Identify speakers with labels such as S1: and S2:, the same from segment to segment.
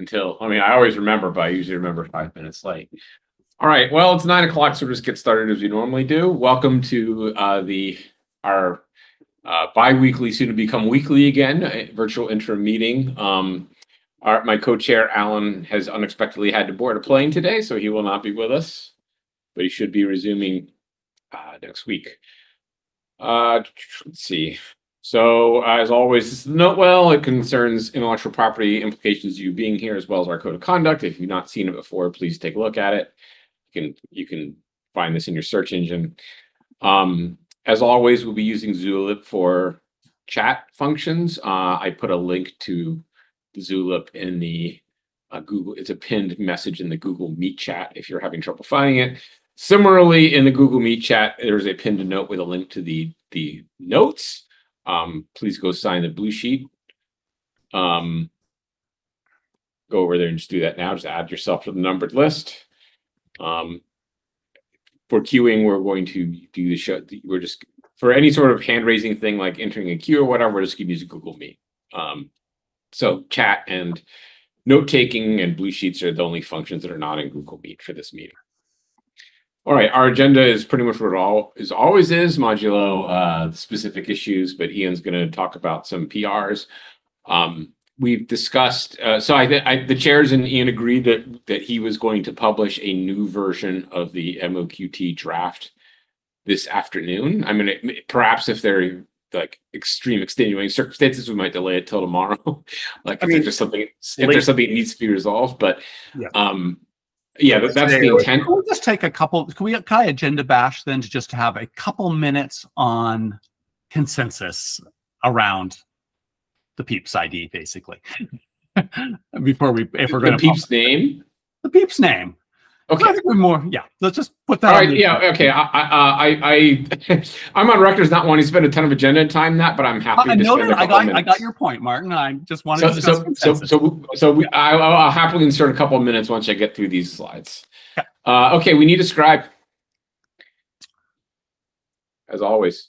S1: until, I mean, I always remember, but I usually remember five minutes late. All right, well, it's nine o'clock, so we'll just get started as we normally do. Welcome to uh, the, our uh, bi-weekly, soon to become weekly again, virtual interim meeting. Um, our, my co-chair, Alan, has unexpectedly had to board a plane today, so he will not be with us. But he should be resuming uh, next week. Uh, let's see. So as always, note well, it concerns intellectual property implications you being here as well as our code of conduct. If you've not seen it before, please take a look at it. You can you can find this in your search engine. Um, as always, we'll be using Zulip for chat functions. Uh, I put a link to Zulip in the uh, Google. It's a pinned message in the Google Meet chat if you're having trouble finding it. Similarly, in the Google Meet chat, there's a pinned note with a link to the the notes. Um, please go sign the blue sheet. Um, go over there and just do that now. Just add yourself to the numbered list. Um, for queuing, we're going to do the show. We're just for any sort of hand raising thing like entering a queue or whatever. We're just going to use Google Meet. Um, so chat and note taking and blue sheets are the only functions that are not in Google Meet for this meeting. All right, our agenda is pretty much what it all is always is, modulo uh, specific issues, but Ian's going to talk about some PRs. Um, we've discussed, uh, so I, I, the chairs and Ian agreed that that he was going to publish a new version of the MOQT draft this afternoon. I mean, it, perhaps if they're like extreme extenuating circumstances, we might delay it till tomorrow. like
S2: I
S1: if
S2: mean,
S1: there's something, if there's something that needs to be resolved, but
S2: Yeah.
S1: um, yeah, that- that's the intent.
S3: Can we just take a couple? Can we kind of agenda bash then to just have a couple minutes on consensus around the peeps ID, basically, before we if we're going to The
S1: peep's name.
S3: the peeps name. I
S1: Okay.
S3: think we're more. Yeah, let's just put that.
S1: All
S3: on
S1: right. Yeah. Okay. I, I, I, I, I'm on record as not wanting to spend a ton of agenda time on that, but I'm happy
S3: I
S1: to spend a
S3: I got. I got your point, Martin. I just wanted
S1: So,
S3: to
S1: so, so, so, so we, I, I'll I'll happily insert a couple of minutes once I get through these slides. Uh, okay. We need a scribe. As always.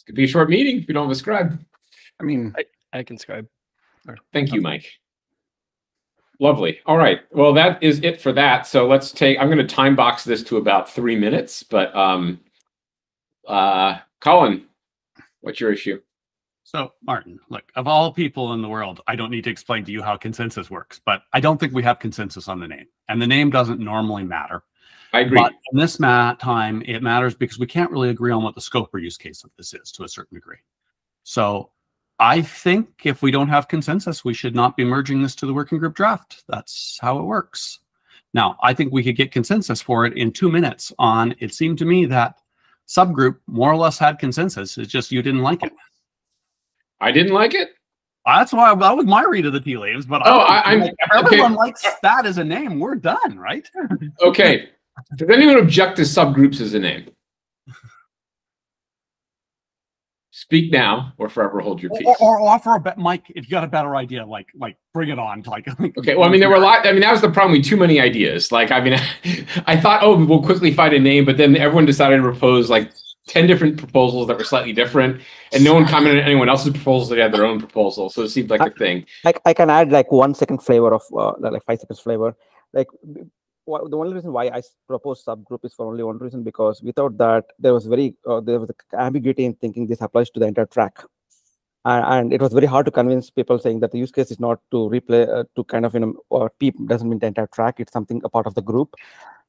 S1: It's gonna be a short meeting if you don't have a scribe.
S2: I mean,
S4: I can scribe.
S1: Thank you, Mike. Lovely. All right. Well, that is it for that. So let's take, I'm going to time box this to about three minutes, but, um, uh, Cullen, what's your issue?
S3: So, Martin, look, of all people in the world, I don't need to explain to you how consensus works, but I don't think we have consensus on the name. And the name doesn't normally matter.
S1: I agree.
S3: But in this time, it matters because we can't really agree on what the scope or use case of this is to a certain degree. So I think if we don't have consensus, we should not be merging this to the working group draft. That's how it works. Now, I think we could get consensus for it in two minutes on it seemed to me that subgroup more or less had consensus. It's just you didn't like it.
S1: I didn't like it.
S3: That's why that was my read of the tea leaves. But
S1: Oh,
S3: I,
S1: I- I'm-
S3: like, if everyone likes that as a name. We're done, right?
S1: Okay. Does anyone object to subgroups as a name? Speak now or forever hold your peace.
S3: Or, or offer a bet, Mike. If you got a better idea, like like bring it on. Like, like
S1: Okay, well, I mean, there were a lot. I mean, that was the problem with too many ideas. Like, I mean, I thought, oh, we'll quickly find a name, but then everyone decided to propose like 10 different proposals that were slightly different, and no one commented on anyone else's proposals. They had their own proposal. So it seemed like a thing.
S5: I, I can add like one second flavor of uh, like five seconds flavor. Like b- wha- the only reason why I propose subgroup is for only one reason because without that there was very uh, there was ambiguity in thinking this applies to the entire track, and, and it was very hard to convince people saying that the use case is not to replay uh, to kind of you know or peep doesn't mean the entire track. It's something a part of the group,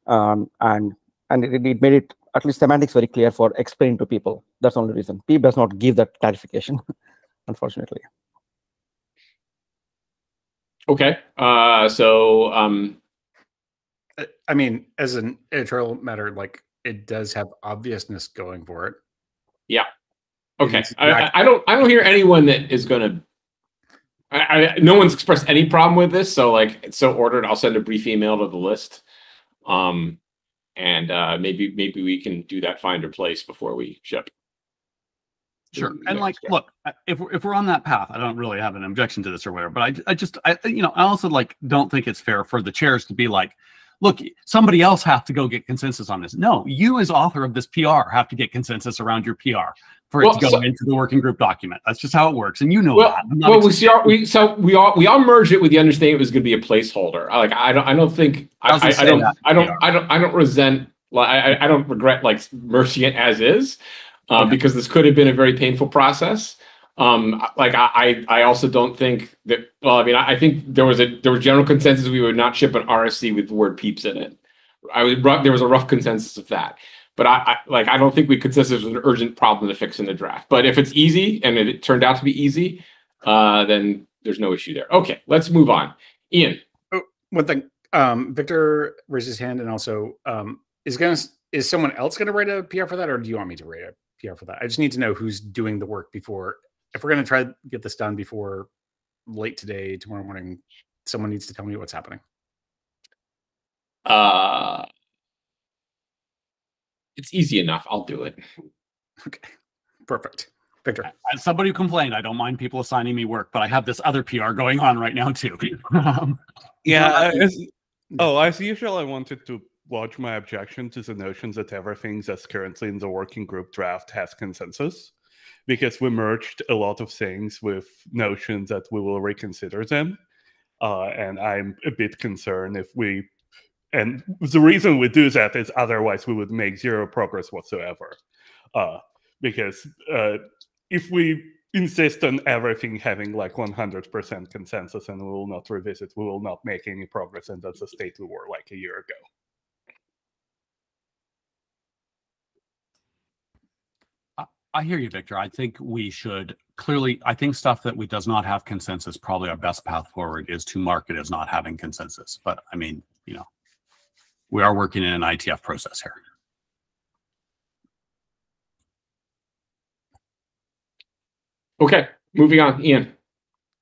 S5: um, and and it, it made it at least semantics very clear for explaining to people. That's the only reason. Peep does not give that clarification, unfortunately.
S1: Okay. Uh, so um,
S2: I- I mean, as an editorial matter, like it does have obviousness going for it.
S1: Yeah.
S2: Okay,
S1: I,
S2: not-
S1: I- I don't, I don't hear anyone that is gonna. I, I, no one's expressed any problem with this, so like, it's so ordered, I'll send a brief email to the list. Um, and, uh, maybe, maybe we can do that find or place before we ship.
S3: Sure. And like,
S1: yeah.
S3: look, if we're, if we're on that path, I don't really have an objection to this or whatever, but I, I just, I, you know, I also like, don't think it's fair for the chairs to be like, look, somebody else has to go get consensus on this. No, you as author of this PR have to get consensus around your PR for it to go
S1: so-
S3: into the working group document. That's just how it works. And you know
S1: Well,
S3: that.
S1: Well, we see, our- we, so we all, we all merged it with the understanding it was gonna be a placeholder. I Like, I don't, I don't think, I, I, I don't, I don't. I don't, I don't resent, like, I, I- I don't regret like merging it as is. Uh,
S3: Okay.
S1: because this could have been a very painful process. Um, like I, I, also don't think that, well, I mean, I, think there was a, there was general consensus we would not ship an RFC with the word peeps in it. I was, there was a rough consensus of that. But I, I, like, I don't think we consensus was an urgent problem to fix in the draft. But if it's easy and it, it turned out to be easy, uh, then there's no issue there. Okay, let's move on. Ian,
S2: One thing, um, Victor raised his hand, and also, um, is gonna is someone else gonna write a PR for that, or do you want me to write a PR for that? I just need to know who's doing the work before. If we're gonna try to get this done before late today, tomorrow morning, someone needs to tell me what's happening.
S1: uh, it's easy enough. I'll do it.
S2: Okay, perfect. Victor,
S3: As somebody who complained, I don't mind people assigning me work, but I have this other PR going on right now too. Um,
S4: Yeah.
S2: I
S4: as, oh, as usual, I wanted to lodge my objection to the notion that everything that's currently in the working group draft has consensus, because we merged a lot of things with notions that we will reconsider them, uh, and I'm a bit concerned if we. And the reason we do that is otherwise we would make zero progress whatsoever, uh, because uh, if we insist on everything having like 100% consensus and we will not revisit we will not make any progress and that's the state we were like a year ago
S3: I hear you, Victor. I think we should clearly, I think stuff that we does not have consensus, probably our best path forward is to mark it as not having consensus. But I mean, you know, we are working in an IETF process here.
S1: Okay, moving on. Ian.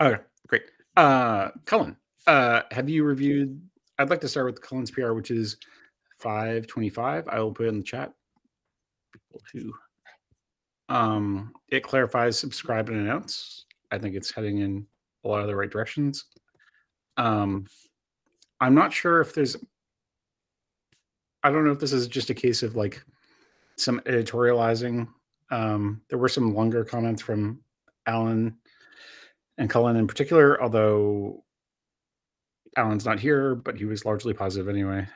S2: okay, great. Uh, Cullen, uh, have you reviewed? I'd like to start with Cullen's PR, which is five twenty-five. I will put it in the chat. People who, um, it clarifies subscribe and announce. I think it's heading in a lot of the right directions. Um, I'm not sure if there's. I don't know if this is just a case of like some editorializing. Um, there were some longer comments from Alan and Cullen in particular, although Alan's not here, but he was largely positive anyway.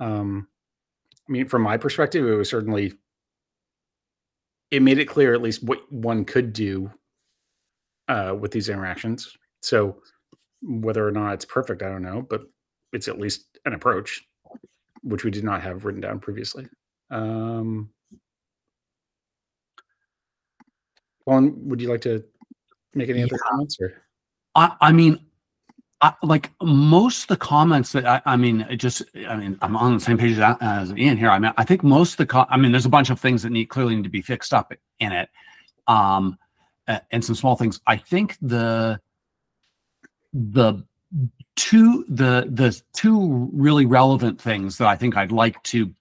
S2: Um, I mean, from my perspective, it was certainly it made it clear at least what one could do uh, with these interactions. So whether or not it's perfect, I don't know, but it's at least an approach, which we did not have written down previously. Um, Juan, would you like to make any other comments? Or
S3: I, I mean, I, like most of the comments that I, I mean, just, I mean, I'm on the same page as, as Ian here. I mean, I think most of the, I mean, there's a bunch of things that need clearly need to be fixed up in it, um, and some small things. I think the the two the the two really relevant things that I think I'd like to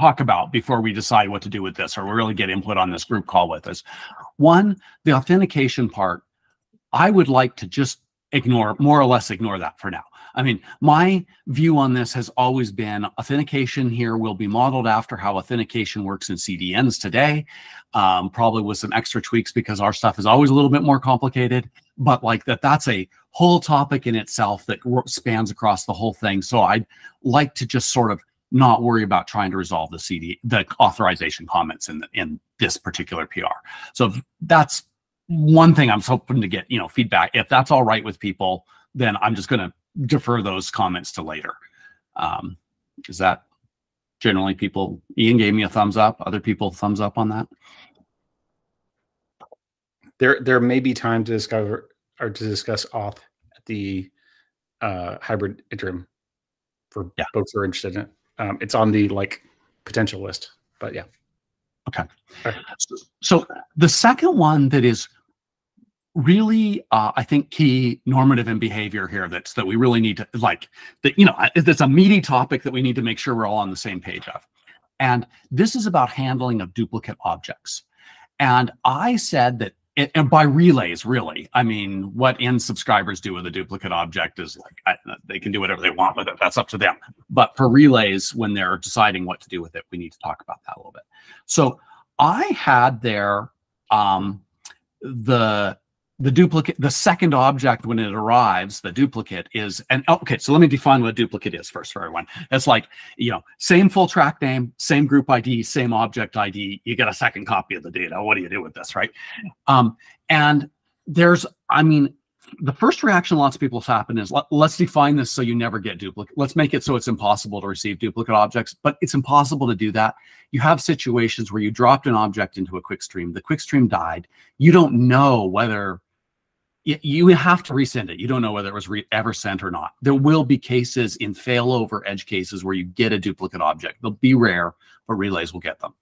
S3: talk about before we decide what to do with this or really get input on this group call with us. One, the authentication part, I would like to just ignore, more or less ignore that for now. I mean, my view on this has always been authentication here will be modeled after how authentication works in CDNs today, um, probably with some extra tweaks because our stuff is always a little bit more complicated, but like that, that's a whole topic in itself that spans across the whole thing. So I'd like to just sort of not worry about trying to resolve the CD, the authorization comments in the, in this particular PR. So that's one thing I'm hoping to get, you know, feedback. If that's all right with people, then I'm just going to defer those comments to later. Um, is that generally people? Ian gave me a thumbs up. Other people thumbs up on that.
S2: there, there may be time to discover or to discuss auth at the uh, hybrid interim for
S3: Yeah.
S2: folks who are interested in it. Um, it's on the like potential list, but yeah.
S3: Okay.
S2: Okay.
S3: So, so the second one that is really, uh, I think, key normative and behavior here that's that we really need to like that, you know, it's a meaty topic that we need to make sure we're all on the same page of. And this is about handling of duplicate objects. And I said that it, and by relays, really, I mean, what end subscribers do with a duplicate object is like I, they can do whatever they want with it. That's up to them. But for relays, when they're deciding what to do with it, we need to talk about that a little bit. So I had there um, the the duplicate, the second object when it arrives, the duplicate is, and oh, okay, so let me define what a duplicate is first for everyone. It's like, you know, same full track name, same group ID, same object ID. You get a second copy of the data. What do you do with this, right? Um, and there's, I mean, the first reaction lots of people have happen is let, us define this so you never get duplicate. Let's make it so it's impossible to receive duplicate objects, but it's impossible to do that. You have situations where you dropped an object into a QUIC stream. The QUIC stream died. You don't know whether you have to resend it. You don't know whether it was ever sent or not. There will be cases in failover edge cases where you get a duplicate object. They'll be rare, but relays will get them.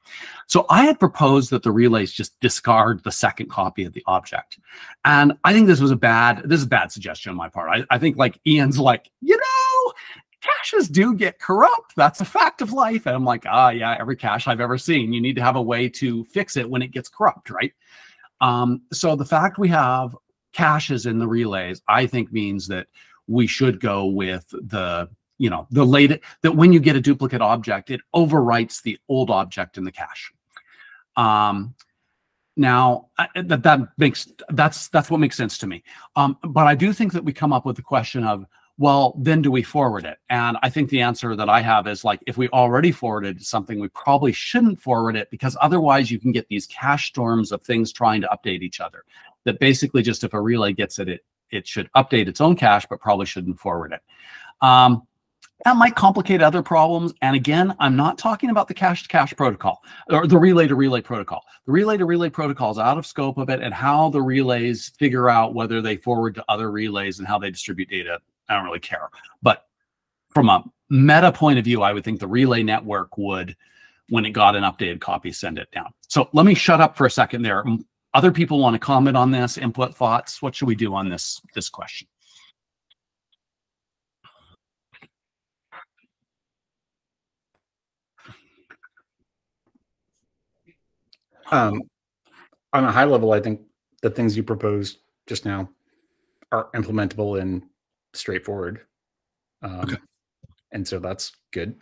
S3: So I had proposed that the relays just discard the second copy of the object. And I think this was a bad, this is a bad suggestion on my part. I, I think like Ian's like, you know, caches do get corrupt. That's a fact of life. And I'm like, ah, yeah, every cache I've ever seen, you need to have a way to fix it when it gets corrupt, right? Um, so the fact we have caches in the relays, I think means that we should go with the you know the late that when you get a duplicate object, it overwrites the old object in the cache. Um, now that that makes that's that's what makes sense to me. Um, but I do think that we come up with the question of well, then do we forward it? And I think the answer that I have is like, if we already forwarded something, we probably shouldn't forward it because otherwise you can get these cache storms of things trying to update each other that basically just if a relay gets it, it, it should update its own cache, but probably shouldn't forward it. Um, that might complicate other problems. And again, I'm not talking about the cache to cache protocol or the relay to relay protocol. The relay to relay protocol is out of scope of it and how the relays figure out whether they forward to other relays and how they distribute data. I don't really care. But from a meta point of view, I would think the relay network would, when it got an updated copy, send it down. So let me shut up for a second there other people want to comment on this, input thoughts. What should we do on this this question?
S2: Um, on a high level, I think the things you proposed just now are implementable and straightforward. Um, okay. And so that's good.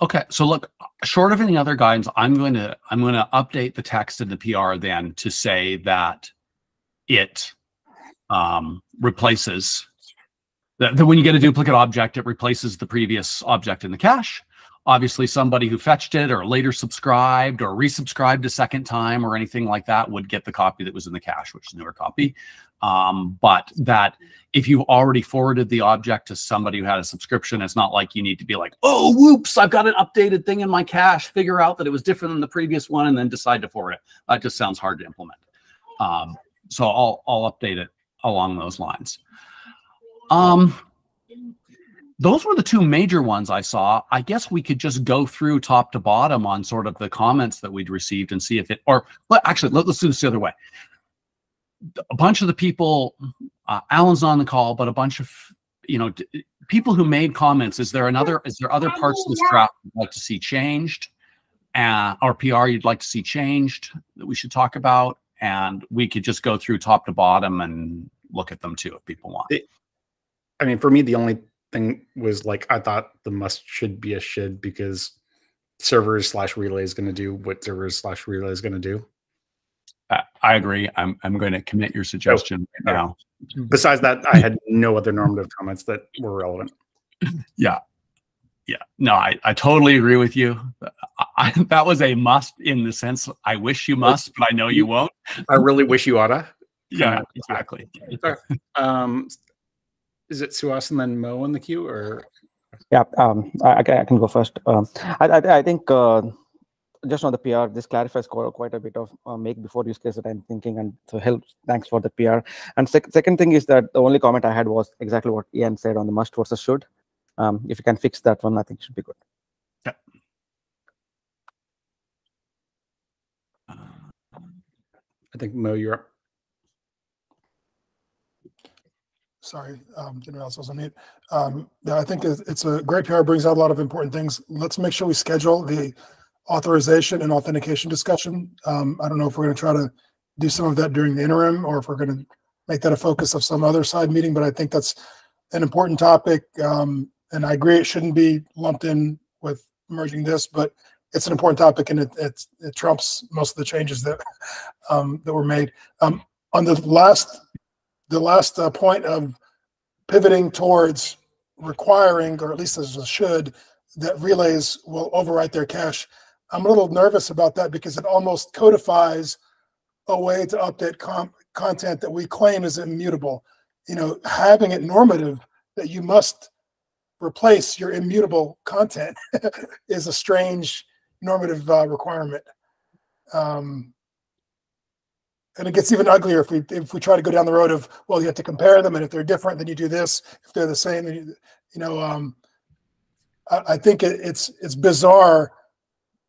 S3: Okay, so look, short of any other guidance, I'm going to I'm going to update the text in the PR then to say that it um, replaces that, that when you get a duplicate object, it replaces the previous object in the cache. Obviously, somebody who fetched it or later subscribed or resubscribed a second time or anything like that would get the copy that was in the cache, which is a newer copy. Um, but that if you've already forwarded the object to somebody who had a subscription, it's not like you need to be like, oh, whoops, I've got an updated thing in my cache, figure out that it was different than the previous one, and then decide to forward it. That just sounds hard to implement. Um, so I'll I'll update it along those lines. Um, those were the two major ones I saw. I guess we could just go through top to bottom on sort of the comments that we'd received and see if it, or well, actually, let, us do this the other way a bunch of the people, uh, Alan's on the call, but a bunch of you know d- people who made comments. Is there another? Is there other parts of this draft you'd like to see changed, uh, or PR you'd like to see changed that we should talk about? And we could just go through top to bottom and look at them too if people want. It,
S2: I mean, for me, the only thing was like I thought the must should be a should because servers slash relay is going to do what servers slash relay is going to do.
S3: I agree. I'm I'm going to commit your suggestion right now.
S2: Besides that, I had no other normative comments that were relevant.
S3: Yeah. Yeah. No, I, I totally agree with you. I, that was a must in the sense I wish you must, but I know you won't.
S2: I really wish you oughta.
S3: Yeah, exactly.
S2: Um, is it Suhas and then Mo in the queue or?
S5: Yeah, um, I, I can go first. Um, I, I, I think uh, just on the PR, this clarifies quite a bit of uh, make before use case that I'm thinking, and so helps. Thanks for the PR. And sec second thing is that the only comment I had was exactly what Ian said on the must versus should. Um, if you can fix that one, I think should be good.
S3: Yeah.
S2: I think Mo, you're up.
S6: Sorry, um, didn't realize I was on mute. Um, yeah, I think it's a great PR brings out a lot of important things. Let's make sure we schedule the authorization and authentication discussion. Um, I don't know if we're gonna try to do some of that during the interim or if we're gonna make that a focus of some other side meeting, but I think that's an important topic. Um, and I agree, it shouldn't be lumped in with merging this, but it's an important topic and it, it's, it trumps most of the changes that, um, that were made. Um, on the last the last uh, point of pivoting towards requiring, or at least as a should, that relays will overwrite their cache. I'm a little nervous about that because it almost codifies a way to update com- content that we claim is immutable. You know, having it normative that you must replace your immutable content is a strange normative uh, requirement. Um, and it gets even uglier if we if we try to go down the road of well you have to compare them and if they're different then you do this if they're the same you, you know um I, I think it, it's it's bizarre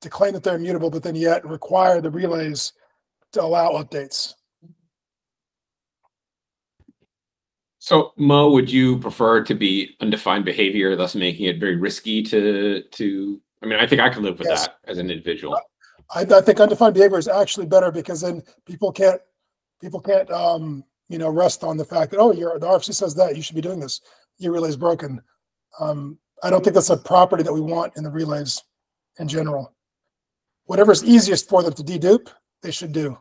S6: to claim that they're immutable but then yet require the relays to allow updates
S1: So Mo, would you prefer to be undefined behavior, thus making it very risky to to? I mean, I think I could live with
S6: Yes.
S1: that as an individual.
S6: I, I think undefined behavior is actually better because then people can't people can't um you know rest on the fact that oh your the RFC says that you should be doing this your relay is broken um I don't think that's a property that we want in the relays in general whatever is easiest for them to dedupe they should do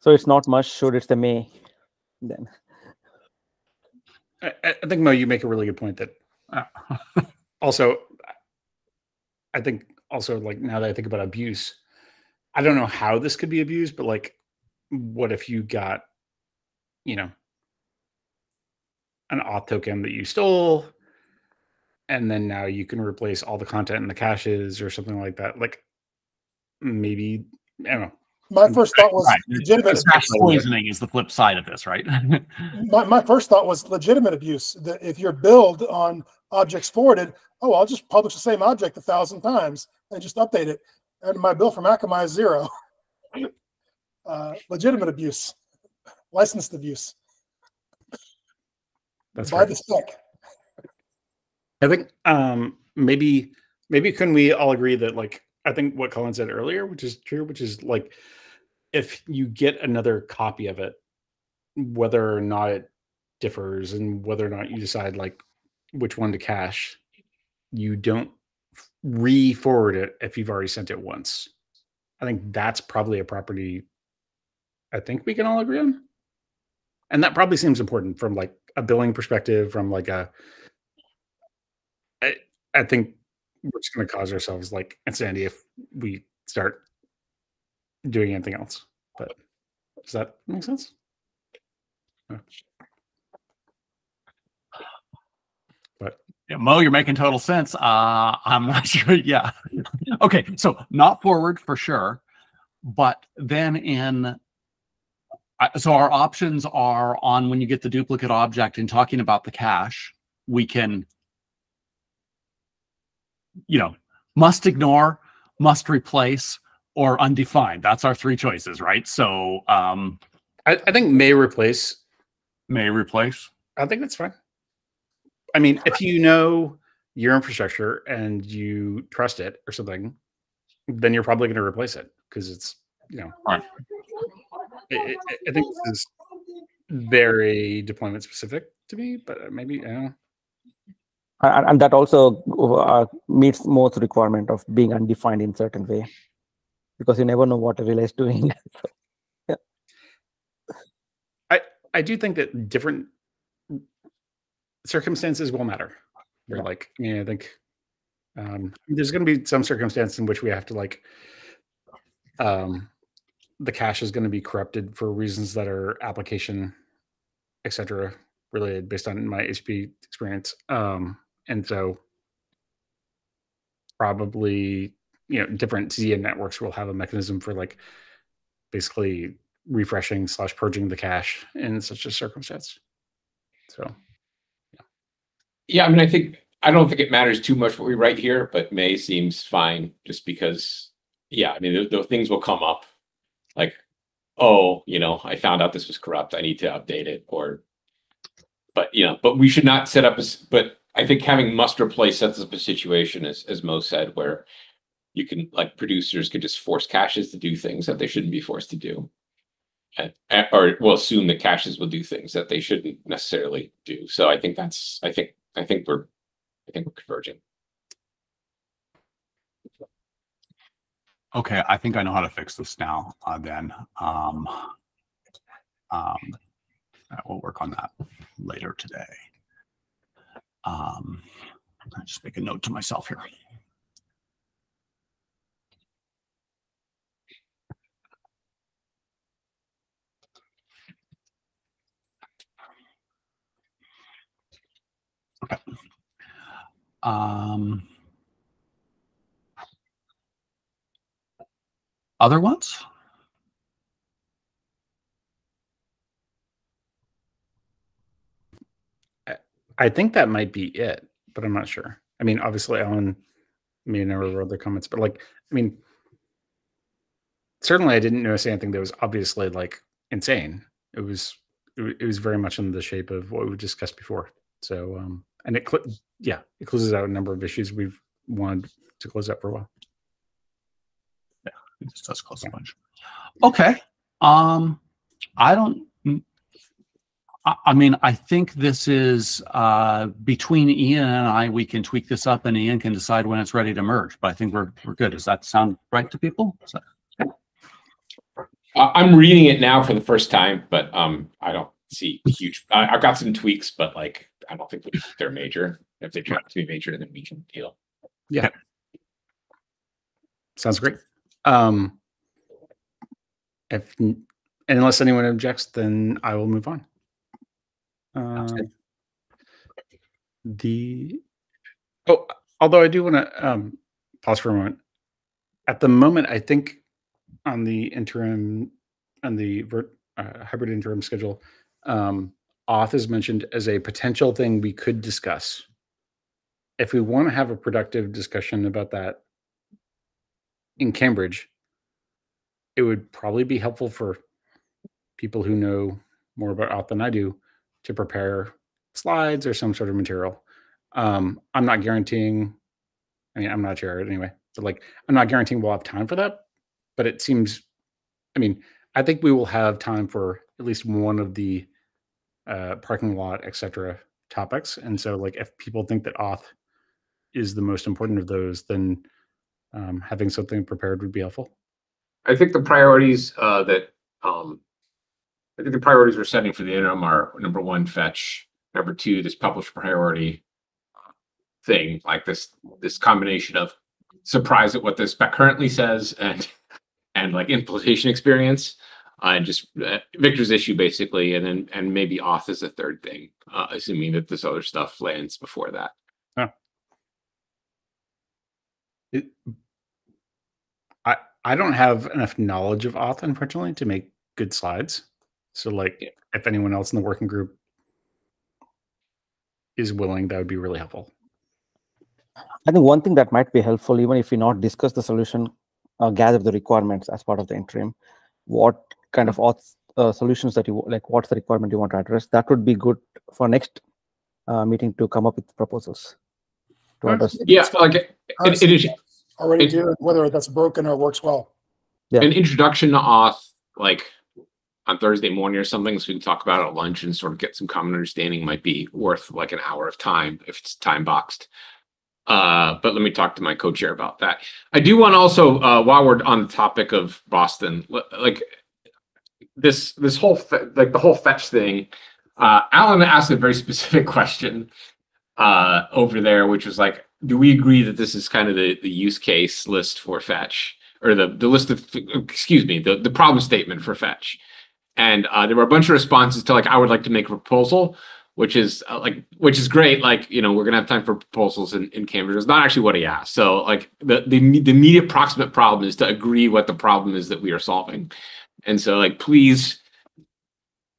S5: So it's not much, should it's the may then.
S2: I, I I think Mo, you make a really good point that
S3: Uh,
S2: also I think also like now that I think about abuse, I don't know how this could be abused, but like what if you got, you know, an auth token that you stole and then now you can replace all the content in the caches or something like that. Like maybe I don't know.
S6: my first thought was
S3: right.
S6: legitimate
S3: Because cache poisoning is the flip side of this, right?
S6: my, my first thought was legitimate abuse that if your build on objects forwarded oh i'll just publish the same object a thousand times and just update it and my bill from akamai is zero uh, legitimate abuse licensed abuse
S2: That's
S6: by
S2: right.
S6: the spec
S2: I think um maybe maybe couldn't we all agree that like I think what Cullen said earlier, which is true, which is like if you get another copy of it, whether or not it differs and whether or not you decide like which one to cache, you don't re-forward it if you've already sent it once. I think that's probably a property I think we can all agree on. And that probably seems important from like a billing perspective, from like a I, I think we're just going to cause ourselves like insanity if we start doing anything else. But does that make sense? Yeah. But
S3: Yeah, Mo, you're making total sense. Uh, I'm not sure. Yeah. okay. So not forward for sure, but then in, so our options are on when you get the duplicate object and talking about the cache, we can, you know, must ignore, must replace, or undefined. That's our three choices, right? So um,
S2: I, I think may replace.
S3: may replace.
S2: I think that's fine. I mean, if you know your infrastructure and you trust it or something, then you're probably going to replace it because it's, you know,
S3: Right.
S2: I, I- think this is very deployment specific to me, but maybe, I don't know.
S5: And, that also uh, meets most requirement of being undefined in certain way because you never know what a relay is doing. Yeah.
S2: I I do think that different circumstances will matter. Where like, I mean, I think um, there's going to be some circumstance in which we have to like, um, the cache is going to be corrupted for reasons that are application, etc., related based on my HP experience. Um, and so probably you know different CDN networks will have a mechanism for like basically refreshing slash purging the cache in such a circumstance. So
S1: Yeah, I mean, I think I don't think it matters too much what we write here, but May seems fine just because, yeah, I mean, the, the things will come up. Like, oh, you know, I found out this was corrupt. I need to update it or, but you know, but we should not set up a, but I think having must replace sets up a situation as, as Mo said, where you can, like producers could just force caches to do things that they shouldn't be forced to do. And- or will assume that caches will do things that they shouldn't necessarily do. So I think that's, I think, I think we're, I think we're converging.
S3: Okay, I think I know how to fix this now, uh, then. Um, um, I will work on that later today. Um, I'll just make a note to myself here. Okay. Um, other ones?
S2: I think that might be it, but I'm not sure. I mean, obviously, Alan may number of other comments, but like, I mean, certainly I didn't notice anything that was obviously like insane. It was it, was very much in the shape of what we discussed before. So, um, and it yeah, it closes out a number of issues we've wanted to close out for a while.
S3: It just does close a bunch. Okay. Um, I don't. mm, I, I mean, I think this is uh, between Ian and I. We can tweak this up, and Ian can decide when it's ready to merge. But I think we're we're good. Does that sound right to people? Is that-
S1: I, I'm reading it now for the first time, but um, I don't see huge. I, I've got some tweaks, but like, I don't think they're major. If they turn out to be major, then we can deal. Yeah.
S2: Sounds great. Um, if and unless anyone objects, then I will move on. Um, the oh, although I do want to um, pause for a moment. At the moment, I think on the interim, on the uh, hybrid interim schedule, um, auth is mentioned as a potential thing we could discuss. If we want to have a productive discussion about that in Cambridge, it would probably be helpful for people who know more about auth than I do to prepare slides or some sort of material. Um, I'm not guaranteeing. I mean, I'm not sure anyway. So, like, I'm not guaranteeing we'll have time for that. But it seems. I mean, I think we will have time for at least one of the uh, parking lot, etc. topics. And so, like, if people think that auth is the most important of those, then um, having something prepared would be helpful.
S1: I think the priorities uh, that um, I think the priorities we're setting for the interim are number one, fetch. Number two, this publish priority thing, like this this combination of surprise at what the spec currently says and and like implementation experience, uh, and just uh, Victor's issue basically, and then and maybe auth is a third thing, uh, assuming that this other stuff lands before that.
S2: It, I I don't have enough knowledge of auth, unfortunately, to make good slides. So, like,
S1: Yeah.
S2: if anyone else in the working group is willing, that would be really helpful.
S5: I think one thing that might be helpful, even if we not discuss the solution, uh, gather the requirements as part of the interim. What kind of auth, uh, solutions that you like? What's the requirement you want to address? That would be good for next uh, meeting to come up with proposals to
S2: Nice.
S5: address.
S1: Yeah, like it, it, it is.
S6: Already
S1: it-
S6: do, whether that's broken or works well.
S5: Yeah.
S1: an introduction to auth like on Thursday morning or something, so we can talk about it at lunch and sort of get some common understanding might be worth like an hour of time if it's time boxed. Uh, but let me talk to my co-chair about that. I do want to also, uh, while we're on the topic of Boston, like this, this whole, like the whole fetch thing, uh, Alan asked a very specific question uh, over there, which was like, do we agree that this is kind of the, the use case list for fetch? or the, the list of excuse me the, the problem statement for fetch. And uh, there were a bunch of responses to like i would like to make a proposal which is uh, like which is great like you know we're gonna have time for proposals in, in cambridge. It's not actually what he asked. So like the, the the immediate proximate problem is to agree what the problem is that we are solving. And so like please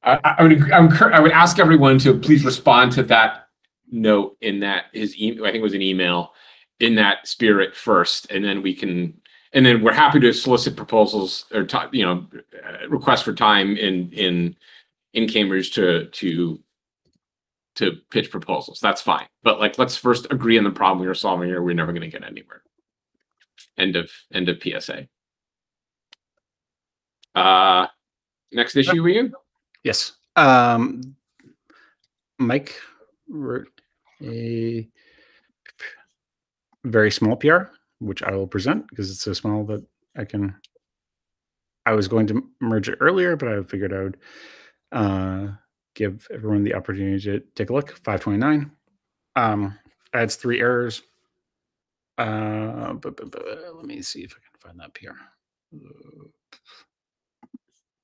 S1: i, I would I would, I would ask everyone to please respond to that note in that his email, I think it was an email in that spirit first, and then we can, and then we're happy to solicit proposals or you know, uh, requests for time in, in, in Cambridge to, to, to pitch proposals. That's fine. But like, let's first agree on the problem we are solving or We're never going to get anywhere. End of, end of PSA. Uh, next issue, were you?
S2: Yes. Um, Mike wrote a very small PR, which I will present because it's so small that I can. I was going to merge it earlier, but I figured I would uh, give everyone the opportunity to take a look. 529 um, adds three errors. Uh, but, but, but let me see if I can find that PR.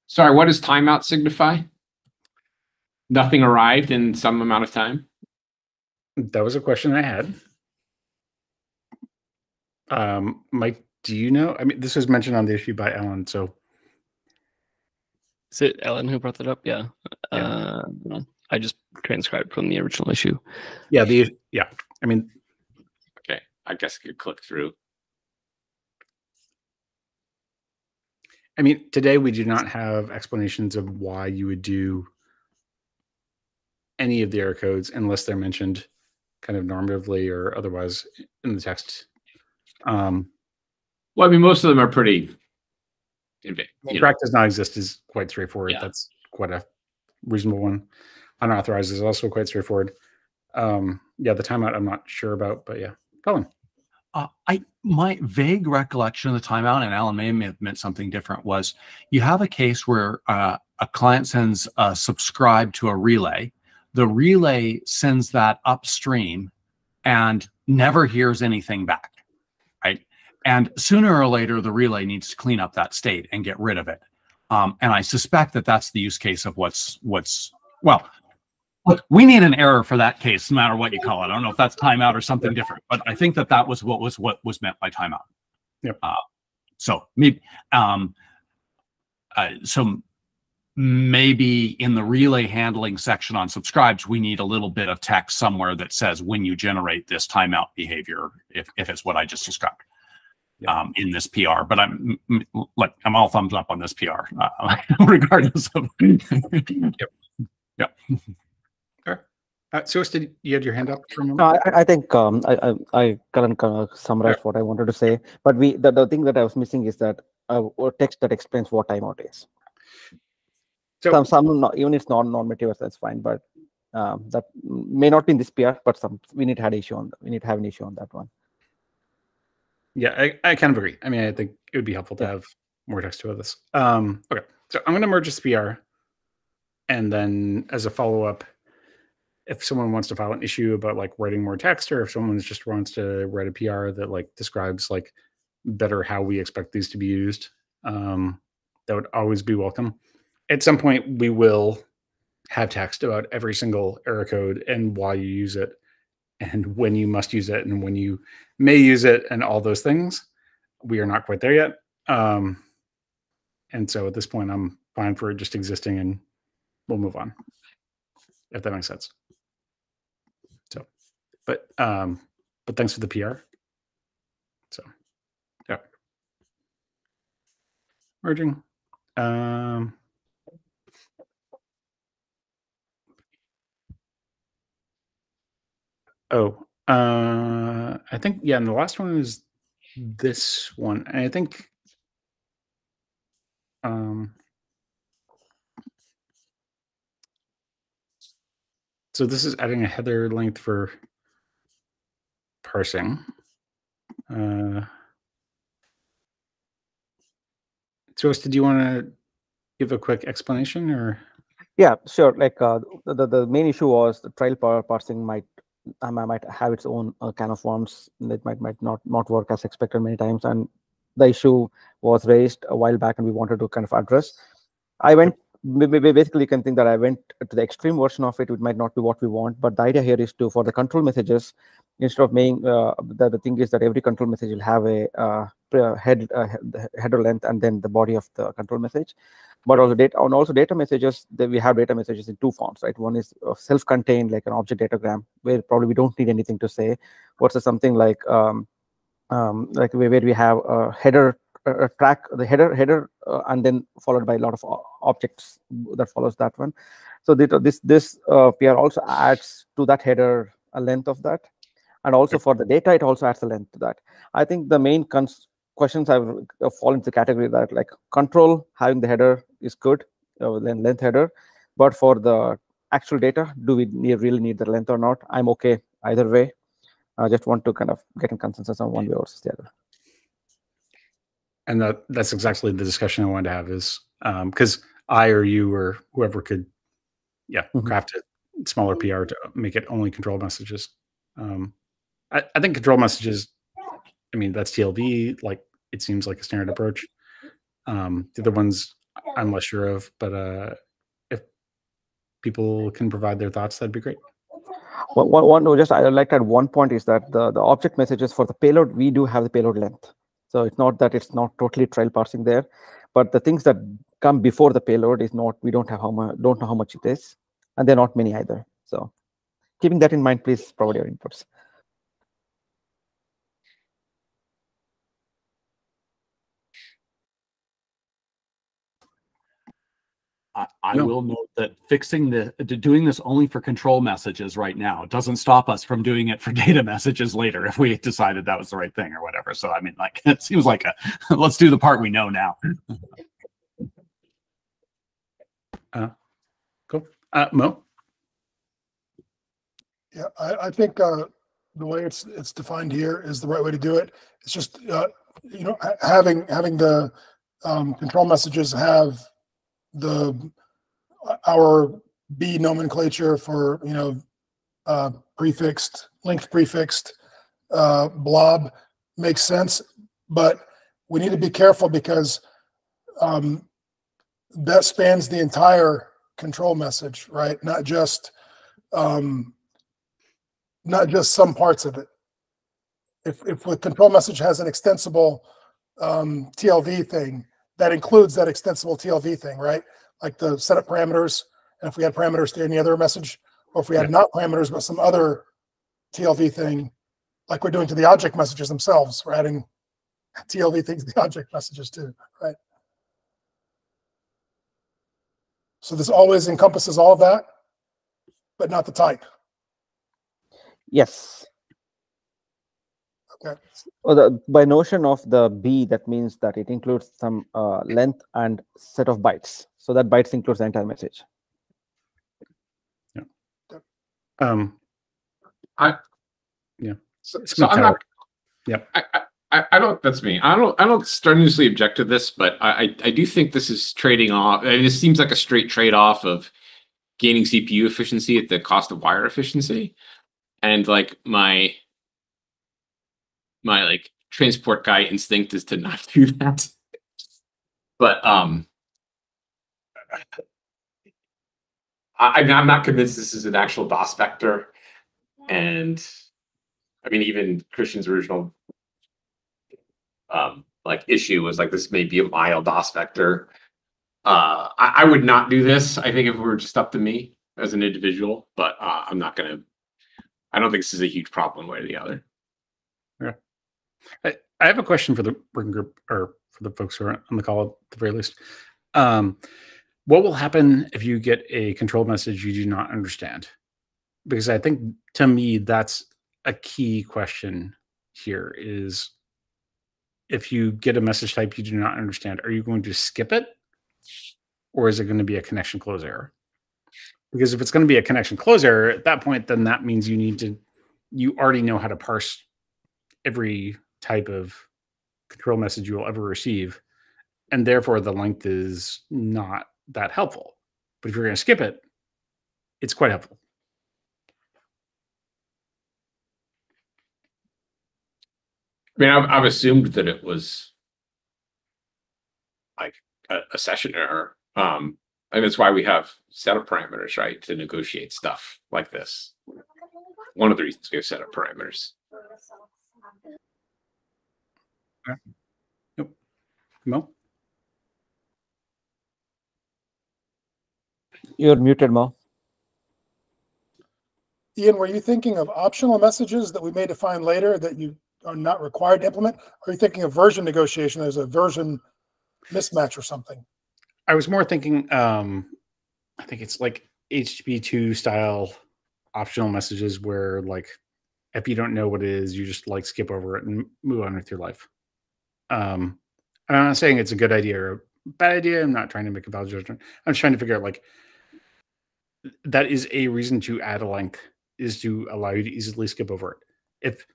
S1: Sorry, what does timeout signify? Nothing arrived in some amount of time?
S2: That was a question I had. Um, Mike, do you know? I mean, this was mentioned on the issue by Alan, so
S7: Is it Alan who brought that up? Yeah.
S2: Yeah.
S7: Uh, I just transcribed from the original issue.
S2: yeah, the yeah. I mean,
S1: Okay, I guess I could click through.
S2: I mean, today we do not have explanations of why you would do any of the error codes unless they're mentioned kind of normatively or otherwise in the text. Um,
S1: Well, I mean, most of them are pretty. inva- you know,
S2: track does not exist is quite straightforward.
S1: Yeah.
S2: That's quite a reasonable one. Unauthorized is also quite straightforward. Um, yeah, the timeout I'm not sure about, but yeah, Cullen.
S3: Uh, I my vague recollection of the timeout, and Alan may have meant something different. Was you have a case where uh, a client sends a subscribe to a relay, the relay sends that upstream, and never hears anything back, right? And sooner or later, the relay needs to clean up that state and get rid of it. Um, and I suspect that that's the use case of what's what's well. Look, we need an error for that case, no matter what you call it. I don't know if that's timeout or something different, but I think that that was what was what was meant by timeout.
S2: Yep.
S3: Uh, so maybe, um, uh, so maybe in the relay handling section on subscribes, we need a little bit of text somewhere that says when you generate this timeout behavior, if if it's what I just described.
S2: Yeah.
S3: Um, in this PR, but I'm m- m- like I'm all thumbs up on this PR, uh, regardless of.
S2: Uh, so, did you had your hand up for a moment?
S5: No, I, I think um, I, I, I couldn't kind of summarize what I wanted to say. But we, the, the thing that I was missing is that uh, a text that explains what timeout is.
S2: So-
S5: some, some not, even it's non non-material, that's fine. But um, that may not be in this PR, but some we need to have an issue on. We need to have an issue on that one.
S2: Yeah, I, I kind of agree. I mean, I think it would be helpful to have more text to this. Um, okay, so I'm going to merge this PR, and then as a follow up, if someone wants to file an issue about like writing more text, or if someone just wants to write a PR that like describes like better how we expect these to be used, um, that would always be welcome. At some point, we will have text about every single error code and why you use it, and when you must use it, and when you may use it and all those things. We are not quite there yet. Um, and so at this point, I'm fine for it just existing and we'll move on. If that makes sense. So, but, um, but thanks for the PR. So, yeah. Merging. Um, oh, uh, I think yeah, and the last one is this one, and I think um, so. This is adding a header length for parsing. Uh, Joyce, did you want to give a quick explanation, or
S5: Yeah, sure. Like uh, the, the main issue was the trial par- parsing might might have its own uh, of worms that might might not not work as expected many times, and the issue was raised a while back, and we wanted to kind of address. I went ba- ba- basically you can think that I went to the extreme version of it. It might not be what we want, but the idea here is to for the control messages instead of making uh, the, the thing is that every control message will have a uh, head uh, header length and then the body of the control message but also data and also data messages that we have data messages in two forms right? One is uh, self-contained like an object datagram where probably we don't need anything to say versus something like um, um, like where where we have a header a track the header header uh, and then followed by a lot of objects that follows that one. So this this uh, pr also adds to that header a length of that. And also for the data it also adds a length to that. I think the main cons- questions have uh, fall into the category that like control having the header is good uh, then length header but for the actual data do we need, really need the length or not i'm okay either way i just want to kind of get a consensus on one way versus the other
S2: and that that's exactly the discussion I wanted to have is because I or you or whoever could, yeah,
S5: Mhm.
S2: craft a smaller PR to make it only control messages. Um, I, I think control messages. I mean, that's TLV. Like it seems like a standard approach. Um, the other ones I'm less sure of, but uh, if people can provide their thoughts, that'd be great.
S5: one, one, one no, just i would like to add one point is that the, the object messages for the payload we do have the payload length so it's not that it's not totally trail parsing there but the things that come before the payload is not we don't have how much don't know how much it is and they're not many either so keeping that in mind please provide your inputs
S3: I, I
S2: No.
S3: will note that fixing the doing this only for control messages right now doesn't stop us from doing it for data messages later if we decided that was the right thing or whatever. So I mean, like it seems like a let's do the part we know now.
S2: Cool. Uh, Mo.
S6: Yeah, I, I think, uh, the way it's, it's defined here is the right way to do it. It's just, uh, you know, having, having the, um, control messages have the, our B nomenclature for, you know, uh, prefixed, linked prefixed, uh, blob makes sense, but we need to be careful because, um, that spans the entire control message, right? Not just, um, not just some parts of it. If, if the control message has an extensible um, TLV thing, that includes that extensible TLV thing, right? Like the setup parameters, and if we had parameters to any other message, or if we had not parameters but some other TLV thing, like we're doing to the object messages themselves, we're adding TLV things to the object messages too, right? So this always encompasses all of that, but not the type.
S5: yes
S6: Okay.
S5: Well, the, by notion of the b that means that it includes some uh, length and set of bytes so that bytes includes the entire message Yeah.
S2: Um,
S1: So,
S2: It's
S1: so
S2: gonna
S1: I'm not.
S2: Yep.
S1: I, I- I, I don't. That's me. I don't. I don't strenuously object to this, but I, I, I do think this is trading off. I mean, it seems like a straight trade off of gaining CPU efficiency at the cost of wire efficiency, and like my my like transport guy instinct is to not do that. But um, I, mean, I'm not convinced this is an actual DOS vector, and I mean, even Christian's original um, like issue was like this may be a mild DOS vector. Uh, I, I would not do this. I think if it were just up to me as an individual, but uh, I'm not gonna. I don't think this is a huge problem one way or the other.
S2: I, I have a question for the working group or for the folks who are on the call at the very least. Um, what will happen if you get a control message you do not understand? Because I think to me that's a key question here is if you get a message type you do not understand, are you going to skip it? Or is it going to be a connection close error? Because if it's going to be a connection close error, at that point, then that means you need to you already know how to parse every type of control message you will ever receive. And therefore, the length is not that helpful. But if you're going to skip it, it's quite helpful.
S1: I mean, I've, I've assumed that it was like a, a session error. Um, and that's why we have setup parameters, right, to negotiate stuff like this. One of the reasons we have setup parameters.
S2: Mo?
S5: You're muted, Mo.
S6: Ian, were you thinking of optional messages that we may define later that you are not required to implement? Or are you thinking of version negotiation? There's a version mismatch or something.
S2: I was more thinking, um, I think it's like HTTP2 style optional messages where, like, if you don't know what it is, you just like skip over it and move on with your life. Um, and I'm not saying it's a good idea or a bad idea. I'm not trying to make a bad judgment. I'm just trying to figure out, like, that is a reason to add a length is to allow you to easily skip over it. If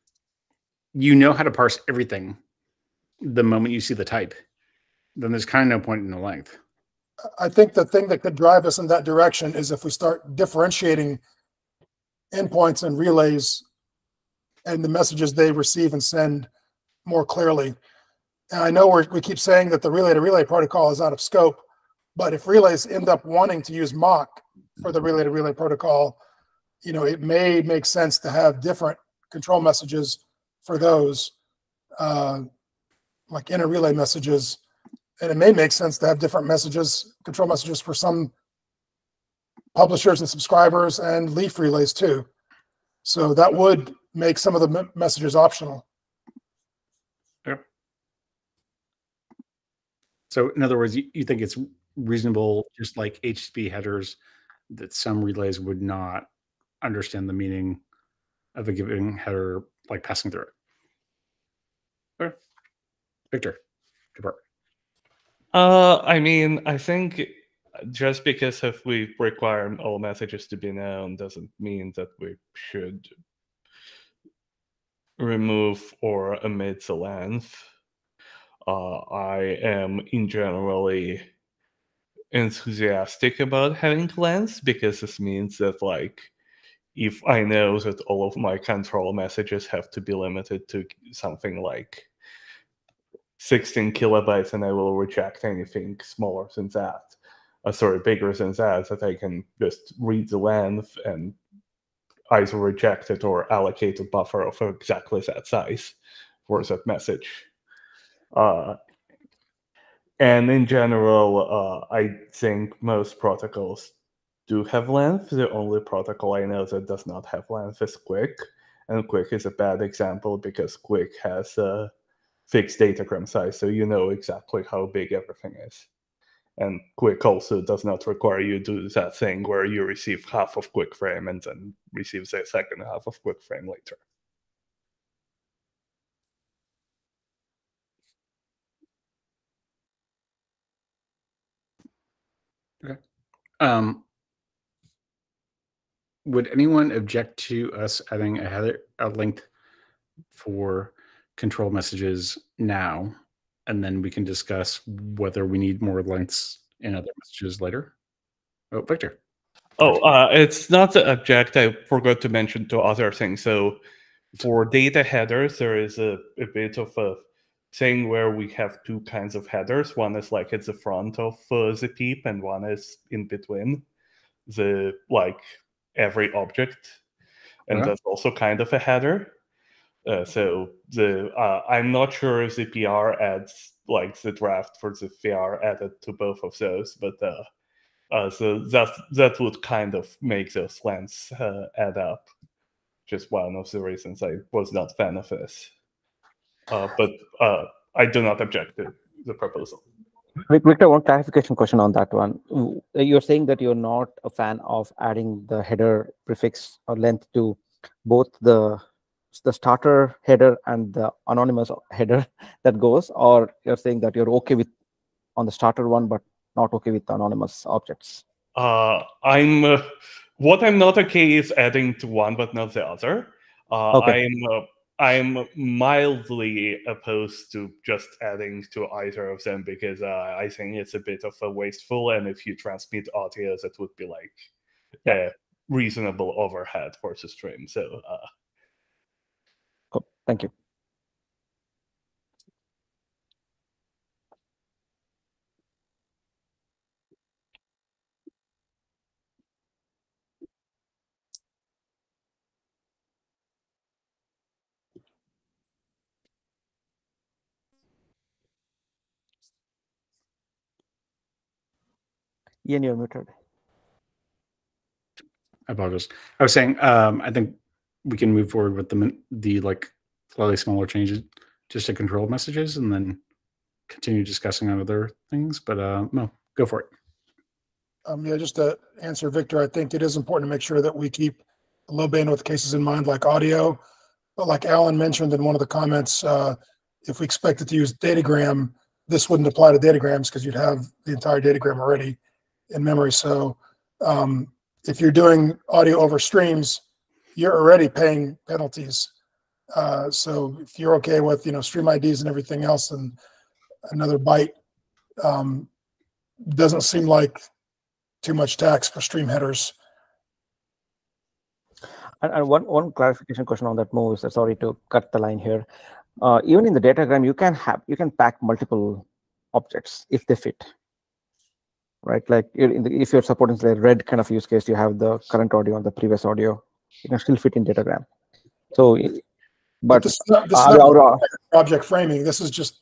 S2: you know how to parse everything the moment you see the type, then there's kind of no point in the length.
S6: I think the thing that could drive us in that direction is if we start differentiating endpoints and relays and the messages they receive and send more clearly. I know we keep saying that the relay to relay protocol is out of scope, but if relays end up wanting to use MoQ for the relay to relay protocol, you know, it may make sense to have different control messages for those, uh, like inner relay messages. And it may make sense to have different messages, control messages for some publishers and subscribers and leaf relays too. So that would make some of the messages optional.
S2: So, in other words, you, you think it's reasonable, just like HTTP headers, that some relays would not understand the meaning of a given header, like passing through it. Okay. Victor, depart.
S4: Uh, I mean, I think just because if we require all messages to be known doesn't mean that we should remove or omit the length. Uh, I am in generally enthusiastic about having length because this means that like if I know that all of my control messages have to be limited to something like 16 kilobytes and I will reject anything smaller than that, uh, sorry, bigger than that, that I can just read the length and either reject it or allocate a buffer of exactly that size for that message. Uh, and in general, uh, I think most protocols do have length. The only protocol I know that does not have length is QUIC. And QUIC is a bad example because QUIC has a fixed datagram size, so you know exactly how big everything is. And QUIC also does not require you to do that thing where you receive half of QUIC frame and then receive the second half of QUIC frame later.
S2: Um, would anyone object to us adding a header, a length for control messages now, and then we can discuss whether we need more lengths in other messages later? Oh, Victor.
S4: Oh, uh, it's not the object. I forgot to mention two other things. So for data headers, there is a, a bit of a thing where we have two kinds of headers. One is like at the front of uh, the peep, and one is in between the like every object, and that's also kind of a header. Uh, so the uh, I'm not sure if the PR adds like the draft for the VR added to both of those, but uh, uh, so that that would kind of make those lengths uh, add up. Just one of the reasons I was not fan of this. Uh, but uh, I do not object to the proposal.
S5: Victor, one clarification question on that one. You're saying that you're not a fan of adding the header prefix or length to both the the starter header and the anonymous header that goes, or you're saying that you're okay with on the starter one, but not okay with anonymous objects.
S4: Uh, I'm uh, what I'm not okay is adding to one but not the other. Uh,
S5: Okay.
S4: I'm uh, I'm mildly opposed to just adding to either of them because uh, I think it's a bit of a wasteful, and if you transmit audio, that would be like a reasonable overhead for the stream. So uh,
S5: Cool. Thank you. Ian, you're muted.
S2: I apologize. I was saying, um, I think we can move forward with the the like slightly smaller changes just to control messages, and then continue discussing on other things. But uh, no, go for it.
S6: Um, yeah, just to answer Victor, I think it is important to make sure that we keep low bandwidth cases in mind, like audio. But like Alan mentioned in one of the comments, uh, if we expected to use datagram, this wouldn't apply to datagrams because you'd have the entire datagram already in memory. So um, if you're doing audio over streams, you're already paying penalties. Uh, so if you're okay with you know stream IDs and everything else, and another byte um, doesn't seem like too much tax for stream headers.
S5: And, and one, one clarification question on that move is, sorry to cut the line here. Uh, even in the datagram, you can have, you can pack multiple objects if they fit. Right, like in the, if you're supporting the red kind of use case, you have the current audio and the previous audio. You can still fit in datagram. So, i- but
S6: this is not, this is
S5: uh, our-
S6: object framing. This is just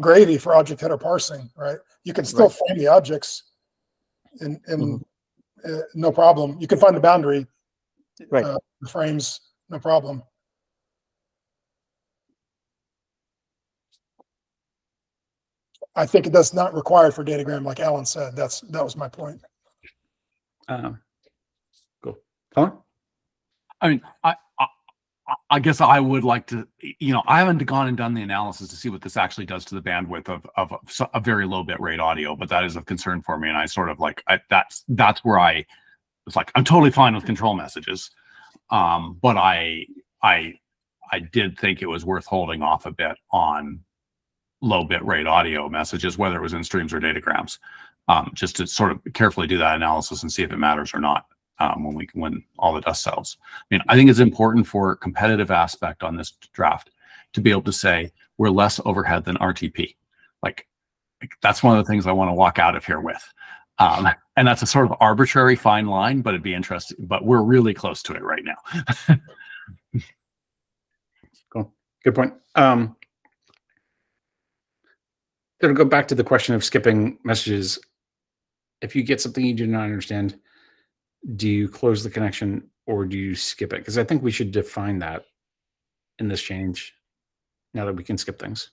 S6: gravy for object header parsing, right? You can still
S5: Right.
S6: frame the objects and, and uh, no problem. You can find the boundary
S5: right.
S6: uh, frames, no problem. I think that's not required for datagram, like Alan said. That's, that was my point.
S2: Um, cool. Cullen?
S3: I mean, I, I, I- I guess I would like to, you know, I haven't gone and done the analysis to see what this actually does to the bandwidth of, of a, a very low bit rate audio, but that is of concern for me. And I sort of like, I, that's, that's where I was like, I'm totally fine with control messages. Um, but I, I, I did think it was worth holding off a bit on low bit rate audio messages, whether it was in streams or datagrams, um, just to sort of carefully do that analysis and see if it matters or not um, when we when all the dust settles. I mean, I think it's important for competitive aspect on this draft to be able to say we're less overhead than RTP. Like, like, that's one of the things I want to walk out of here with. Um, and that's a sort of arbitrary fine line, but it'd be interesting. But we're really close to it right now.
S2: Cool. Good point. Um, to go back to the question of skipping messages, if you get something you do not understand, do you close the connection or do you skip it? Because I think we should define that in this change now that we can skip things.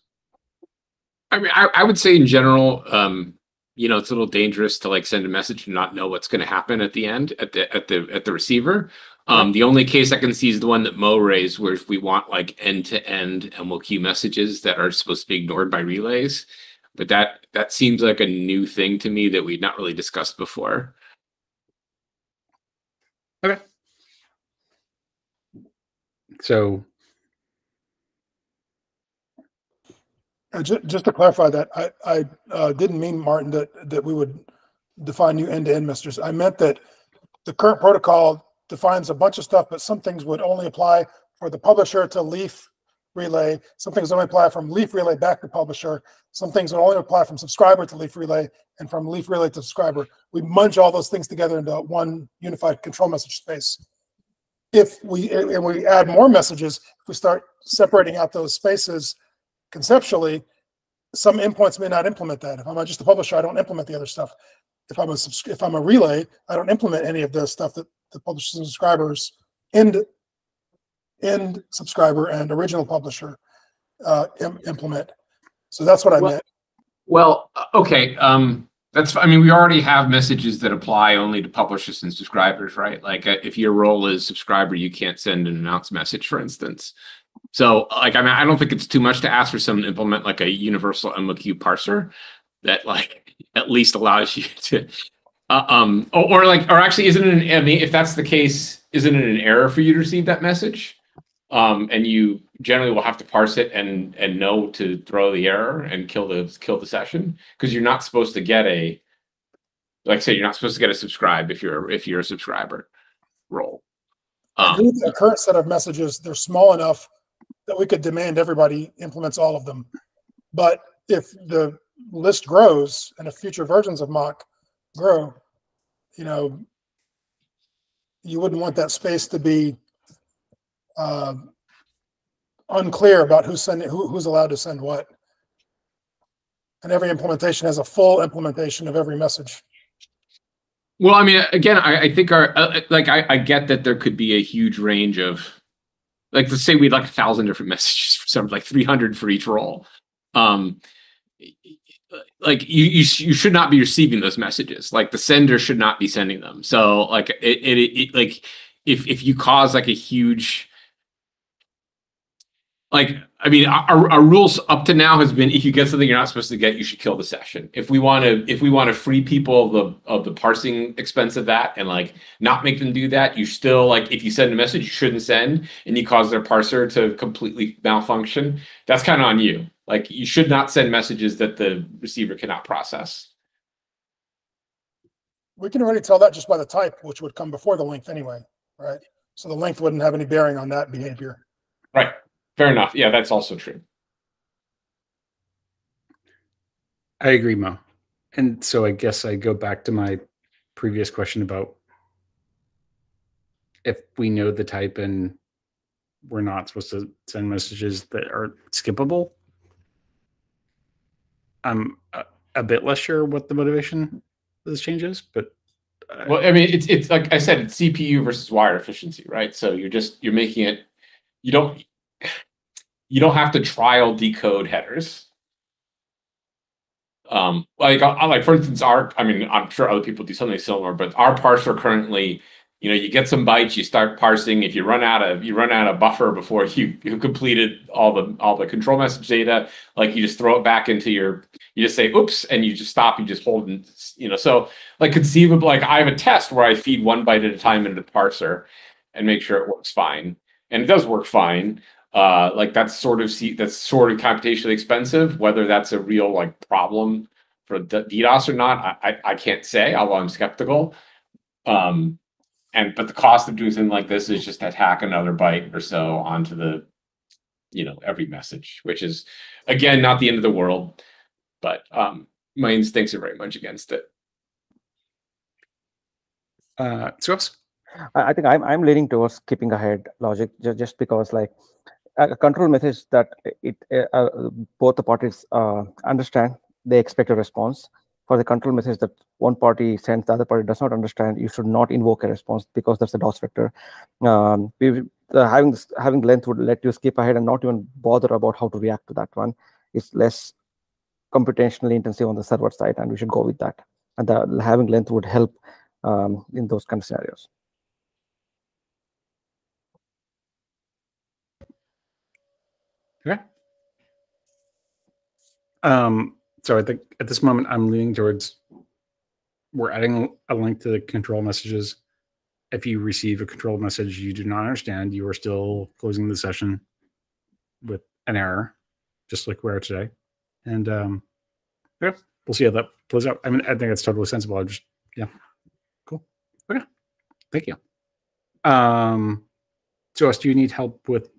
S1: I mean, I, I would say in general, um, you know, it's a little dangerous to like send a message and not know what's going to happen at the end at the at the at the receiver. Um, the only case I can see is the one that Mo raised, where if we want like end to end MOQ messages that are supposed to be ignored by relays, but that that seems like a new thing to me that we'd not really discussed before.
S2: Okay. So
S6: Uh, ju- just to clarify that, I, I, uh, didn't mean, Martin, that, that we would define new end-to-end messages. I meant that the current protocol defines a bunch of stuff, but some things would only apply for the publisher to leaf relay. Some things only apply from leaf relay back to publisher. Some things only apply from subscriber to leaf relay and from leaf relay to subscriber. We munch all those things together into one unified control message space. If we, and we add more messages, if we start separating out those spaces, conceptually, some endpoints may not implement that. If I'm just a publisher, I don't implement the other stuff. If I'm a if I'm a relay, I don't implement any of the stuff that the publishers and subscribers end end subscriber and original publisher uh, im- implement. So that's what I
S1: Well-
S6: meant.
S1: Well, uh, okay, um, that's, I mean, we already have messages that apply only to publishers and subscribers, right? Like, uh, if your role is subscriber, you can't send an announce message, for instance. So, like, I mean, I don't think it's too much to ask for someone to implement like a universal MOQ parser that like at least allows you to, uh, um, or, or like, or actually, isn't it, an, I mean, if that's the case, isn't it an error for you to receive that message? Um, and you generally will have to parse it and and know to throw the error and kill the kill the session because you're not supposed to get a like I said, you're not supposed to get a subscribe if you're if you're a subscriber role. Um,
S6: the current set of messages, they're small enough that we could demand everybody implements all of them. But if the list grows and if future versions of MoQ grow, you know, you wouldn't want that space to be uh, unclear about who's sending, who, who's allowed to send what. And every implementation has a full implementation of every message.
S1: Well, I mean, again, I, I think our uh, like I, I get that there could be a huge range of like let's say we'd like a thousand different messages for some like 300 for each role. Um like you, you you should not be receiving those messages. Like the sender should not be sending them. So like it, it, it like if if you cause like a huge like I mean our, our rules up to now has been if you get something you're not supposed to get, you should kill the session. If we want to if we want to free people of the of the parsing expense of that and like not make them do that, you still like if you send a message you shouldn't send and you cause their parser to completely malfunction, that's kind of on you. Like you should not send messages that the receiver cannot process.
S6: We can already tell that just by the type, which would come before the length anyway, right? So the length wouldn't have any bearing on that behavior.
S1: Right. Fair enough. Yeah, that's also true.
S2: I agree, Mo. And so I guess I go back to my previous question about if we know the type and we're not supposed to send messages that are skippable. I'm a, a bit less sure what the motivation of this change is, but uh,
S1: Well, I mean, it's it's like I said, it's CPU versus wire efficiency, right? So you're just you're making it. You don't you don't have to trial decode headers. Um, like like for instance, our I mean, I'm sure other people do something similar, but our parser currently, you know, you get some bytes, you start parsing. If you run out of you run out of buffer before you you completed all the all the control message data, like you just throw it back into your you just say oops and you just stop you just hold and you know so like conceivable like i have a test where i feed one byte at a time into the parser and make sure it works fine and it does work fine uh like that's sort of see that's sort of computationally expensive whether that's a real like problem for D- ddos or not I, I i can't say although i'm skeptical um and but the cost of doing something like this is just to tack another byte or so onto the you know every message which is again not the end of the world but um my instincts are very much against it
S2: uh, so?
S5: I I think I'm I'm leaning towards skipping ahead logic just, just because like a control message that it uh, uh, both the parties uh, understand they expect a response. For the control message that one party sends, the other party does not understand. You should not invoke a response because that's a DOS vector. Um, the, having having length would let you skip ahead and not even bother about how to react to that one. It's less computationally intensive on the server side, and we should go with that. And the, having length would help um, in those kind of scenarios.
S2: Okay. Um, so I think at this moment I'm leaning towards we're adding a link to the control messages. If you receive a control message you do not understand, you are still closing the session with an error, just like we are today. And um, yeah, we'll see how that plays out. I mean, I think it's totally sensible. I just yeah, cool. Okay, thank you. Um, Joyce, do you need help with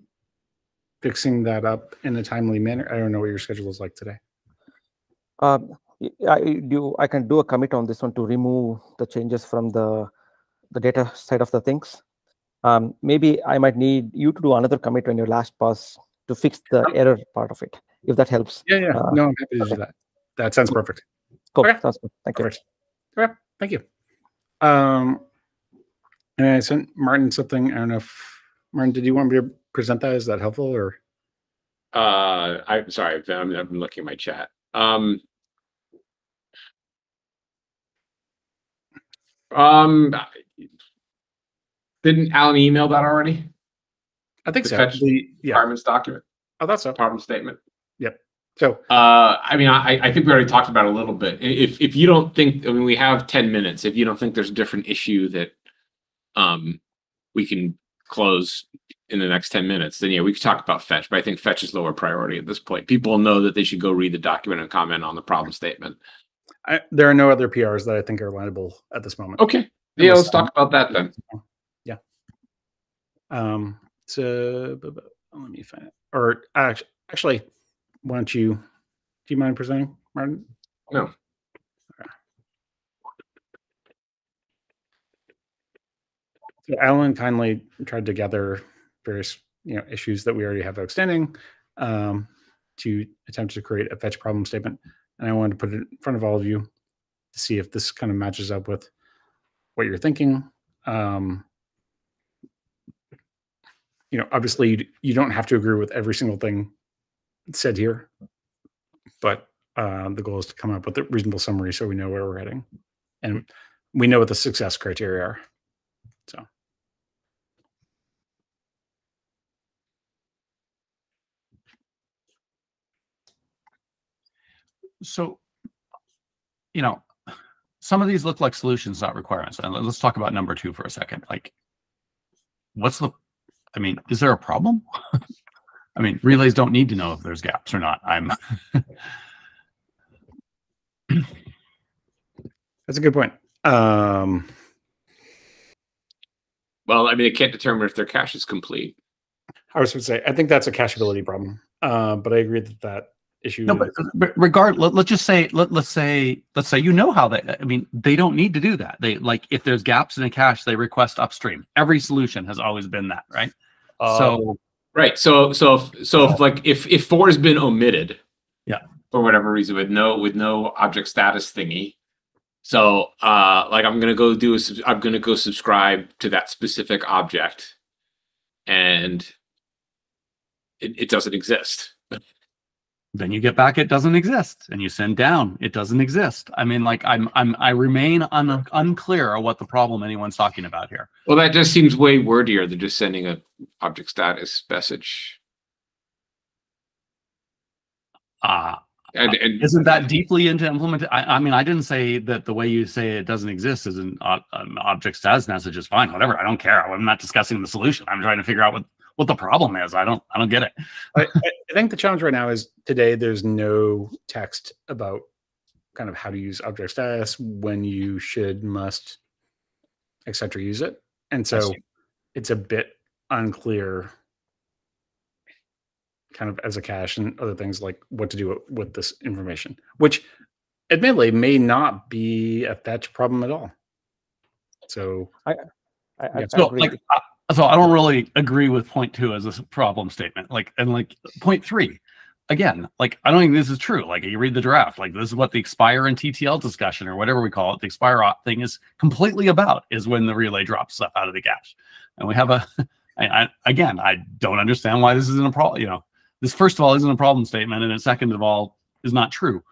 S2: fixing that up in a timely manner? I don't know what your schedule is like today.
S5: Um, y- I do. I can do a commit on this one to remove the changes from the the data side of the things. Um, maybe I might need you to do another commit on your last pass to fix the error part of it, if that helps.
S2: Yeah, yeah.
S5: Uh,
S2: no, I'm happy to do that. That sounds perfect.
S5: Cool.
S2: Okay.
S5: Sounds good. Thank you.
S2: Okay, thank you. Um, and I sent Martin something. I don't know if Martin, did you want me to present that? Is that helpful or?
S1: uh i'm sorry i'm, I'm looking at my chat um um didn't alan email that already
S2: I think
S1: The
S2: so.
S1: fetch
S2: The- yeah.
S1: document
S2: Oh, that's so.
S1: Problem statement Yep.
S2: So
S1: Uh, I mean, I, I think we already talked about a little bit. If if you don't think, I mean, we have ten minutes. If you don't think there's a different issue that, um, we can close in the next ten minutes, then yeah, we could talk about fetch. But I think fetch is lower priority at this point. People know that they should go read the document and comment on the problem statement.
S2: I, there are no other PRs that I think are liable at this moment.
S1: Okay, yeah, let's talk about that then.
S2: Yeah. Um. So let me find it. Or actually, actually, why don't you? Do you mind presenting, Martin?
S1: No.
S2: So Alan kindly tried to gather various you know issues that we already have outstanding um, to attempt to create a fetch problem statement, and I wanted to put it in front of all of you to see if this kind of matches up with what you're thinking. Um, you know, obviously, you, don't have to agree with every single thing said here, but uh, the goal is to come up with a reasonable summary so we know where we're heading, and we know what the success criteria are. So.
S3: So, you know, some of these look like solutions, not requirements. And let's talk about number two for a second. Like, what's the, I mean, is there a problem? I mean, relays don't need to know if there's gaps or not. I'm,
S2: That's a good point. Um,
S1: Well, I mean, they can't determine if their cache is complete.
S2: I was going to say, I think that's a cacheability problem. Uh, but I agree that that issue.
S3: no, but, but regard, let, let's just say, let, let's say, let's say, you know how they, I mean, they don't need to do that. They like, if there's gaps in the cache, they request upstream. Every solution has always been that, right?
S4: Uh,
S3: so,
S1: Right. So so if, so if like if if four has been omitted,
S3: Yeah.
S1: for whatever reason with no with no object status thingy. So uh like I'm gonna go do a sub- I'm gonna go subscribe to that specific object, and it, it doesn't exist.
S3: Then you get back it doesn't exist. And you send down it doesn't exist. I mean like i'm i'm i remain un, unclear on what the problem anyone's talking about here.
S1: Well, that just seems way wordier than just sending a object status message.
S3: uh
S1: And and
S3: isn't that deeply into implement I, I mean i didn't say that the way you say it doesn't exist is an, uh, an object status message is fine whatever i don't care. I'm not discussing the solution. I'm trying to figure out what what the problem is i don't i don't get it
S2: I, I I think the challenge right now is today there's no text about kind of how to use object status when you should, must, etc. use it. And so it's a bit unclear kind of as a cache and other things like what to do with with this information, which admittedly may not be a fetch problem at all. So
S5: I, I, I
S3: so
S5: agree.
S3: like so i don't really agree with point two as a problem statement like and like point three again like i don't think this is true like you read the draft like this is what the expire and ttl discussion or whatever we call it the expire thing is completely about is when the relay drops stuff out of the cache. And we have a I, I again i don't understand why this isn't a problem you know this first of all isn't a problem statement and second of all is not true.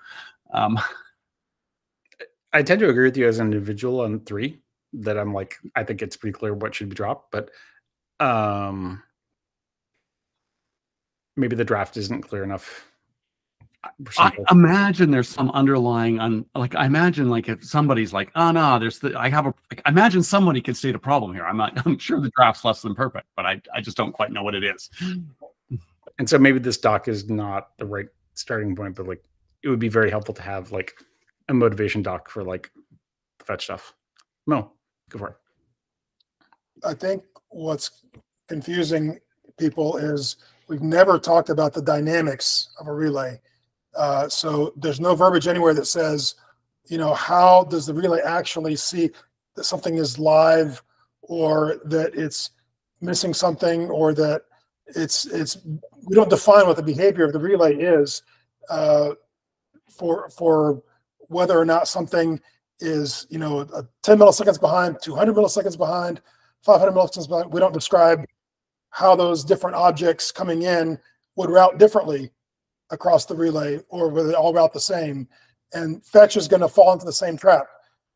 S3: Um
S2: I tend to agree with you as an individual on three that I'm like, I think it's pretty clear what should be dropped, but um maybe the draft isn't clear enough.
S3: I imagine there's some underlying un, like I imagine like if somebody's like, oh no, there's the I have a like, I imagine somebody could state a problem here. I'm not I'm sure the draft's less than perfect, but I I just don't quite know what it is.
S2: and so maybe this doc is not the right starting point, but like it would be very helpful to have like a motivation doc for like fetch stuff. Mo, go for it.
S6: I think what's confusing people is we've never talked about the dynamics of a relay. Uh, so there's no verbiage anywhere that says, you know, how does the relay actually see that something is live or that it's missing something or that it's it's we don't define what the behavior of the relay is uh, for for whether or not something is you know a 10 milliseconds behind 200 milliseconds behind 500 milliseconds behind. We don't describe how those different objects coming in would route differently across the relay or whether they all route the same. And fetch is going to fall into the same trap.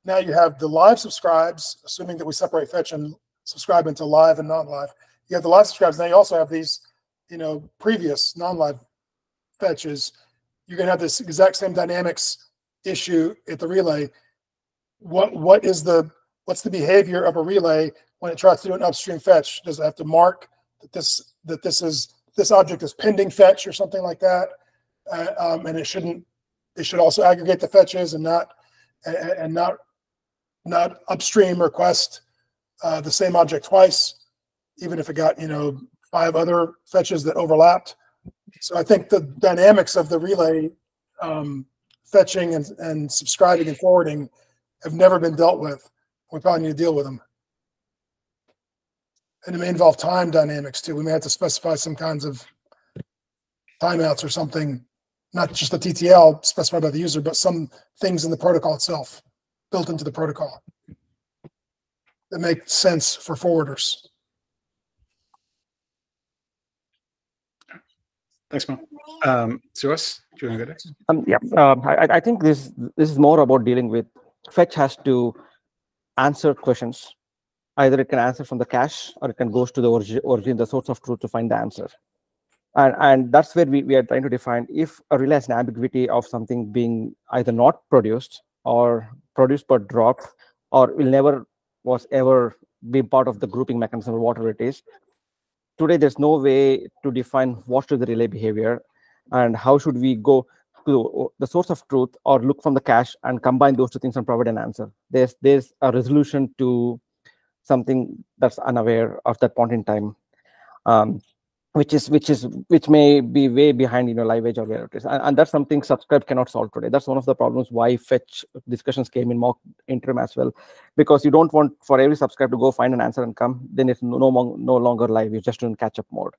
S6: Now you have the live subscribes assuming that we separate fetch and subscribe into live and non-live. You have the live subscribes. Now you also have these you know previous non-live fetches. You're going to have this exact same dynamics issue at the relay what what is the what's the behavior of a relay when it tries to do an upstream fetch? Does it have to mark that this that this is this object is pending fetch or something like that? Uh, um, and it shouldn't it should also aggregate the fetches and not and, and not not upstream request uh, the same object twice even if it got you know five other fetches that overlapped. So i think the dynamics of the relay um, fetching and, and subscribing and forwarding have never been dealt with. We probably need to deal with them. And it may involve time dynamics too. We may have to specify some kinds of timeouts or something, not just the TTL specified by the user, but some things in the protocol itself built into the protocol. that make sense for forwarders.
S2: Thanks, Mo. Um, Suhas, do you want to go next?
S5: Um, yeah, um, I, I- I think this this is more about dealing with fetch has to answer questions. Either it can answer from the cache or it can goes to the origin, origin the source of truth to find the answer. And and that's where we, we are trying to define if a relay has an ambiguity of something being either not produced or produced but dropped or will never was ever be part of the grouping mechanism or whatever it is. Today there's no way to define what should the relay behavior and how should we go to the source of truth or look from the cache and combine those two things and provide an answer. There's there's a resolution to something that's unaware of that point in time um, which is which is which may be way behind you know live edge or where it is. And, and that's something subscribe cannot solve today. That's one of the problems why fetch discussions came in MoQ interim as well. Because you don't want for every subscribe to go find an answer and come then it's no no, no longer live. You're just in catch up mode.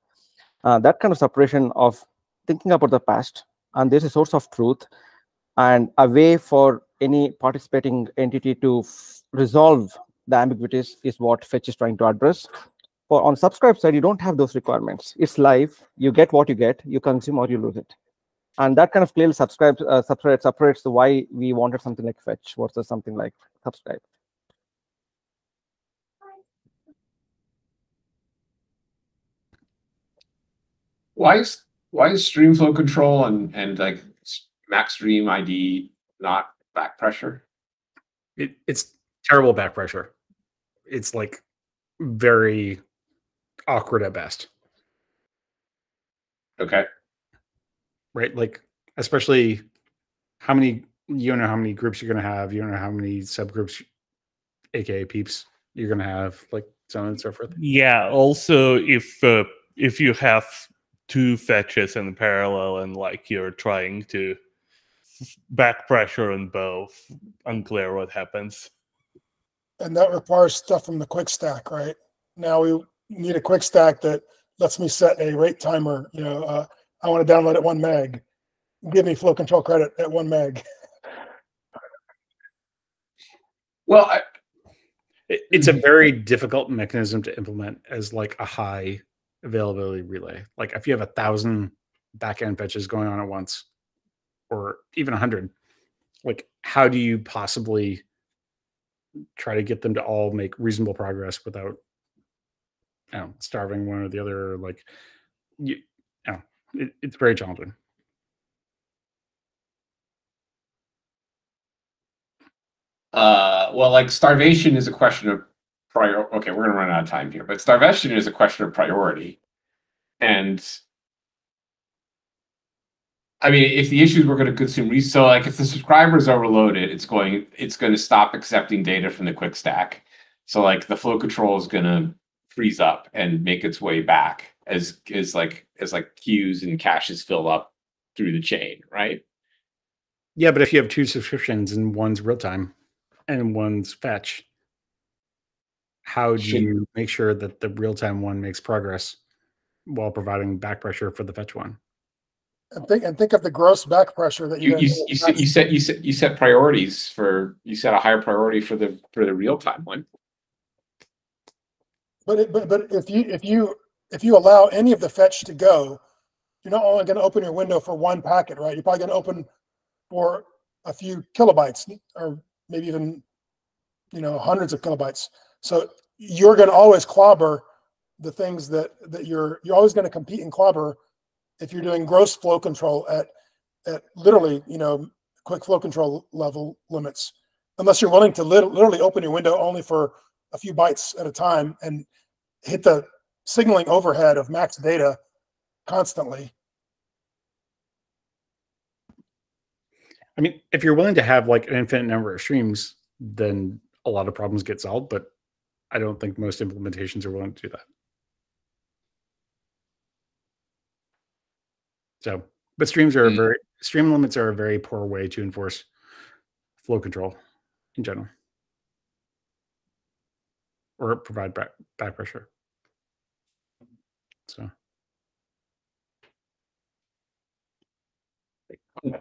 S5: Uh, that kind of separation of thinking about the past and there's a source of truth and a way for any participating entity to resolve the ambiguities is what fetch is trying to address. For on subscribe side you don't have those requirements. It's live. You get what you get. You consume or you lose it. And that kind of clearly subscribe uh, separate, separates the why we wanted something like fetch versus something like subscribe.
S1: Why is why is stream flow control and and like max stream ID not back pressure?
S2: It, it's terrible back pressure. It's like very awkward at best,
S1: Okay.
S2: right? Like, especially how many, you don't know how many groups you're going to have. You don't know how many subgroups, aka peeps, you're going to have, like, so on and so forth.
S4: Yeah. Also, if uh, if you have two fetches in parallel and like you're trying to back pressure on both, unclear what happens.
S6: And that requires stuff from the QUIC stack, right? Now we need a QUIC stack that lets me set a rate timer. You know, uh, I want to download at one meg. Give me flow control credit at one meg.
S1: Well, I,
S2: It, it's a very difficult mechanism to implement as like a high availability relay. Like if you have a thousand backend fetches going on at once, or even a hundred, like how do you possibly try to get them to all make reasonable progress without, know, starving one or the other? Like, you, you know, it, it's very challenging.
S1: uh, well, like starvation is a question of prior. Okay, we're gonna run out of time here, but starvation is a question of priority, and I mean, if the issues were going to consume res so like if the subscribers overloaded, it's going it's going to stop accepting data from the QUIC stack. So like the flow control is going to freeze up and make its way back as as like as like queues and caches fill up through the chain, right?
S2: Yeah, but if you have two subscriptions and one's real time and one's fetch, how do
S1: Should-
S2: you make sure that the real time one makes progress while providing back pressure for the fetch one?
S6: And think and think of the gross back pressure that
S1: You
S6: you.
S1: you, you set you set you set you set priorities for you set a higher priority for the for the real time one.
S6: But it, but but if you if you if you allow any of the fetch to go, you're not only going to open your window for one packet, right? You're probably going to open for a few kilobytes or maybe even you know hundreds of kilobytes. So you're going to always clobber the things that that you're you're always going to compete and clobber if you're doing gross flow control at at literally you know QUIC flow control level limits unless you're willing to lit- literally open your window only for a few bytes at a time and hit the signaling overhead of max data constantly.
S2: I mean, if you're willing to have like an infinite number of streams, then a lot of problems get solved, but I don't think most implementations are willing to do that. So, but streams are a
S1: Mm.
S2: very stream limits are a very poor way to enforce flow control in general, or provide back, back pressure. So,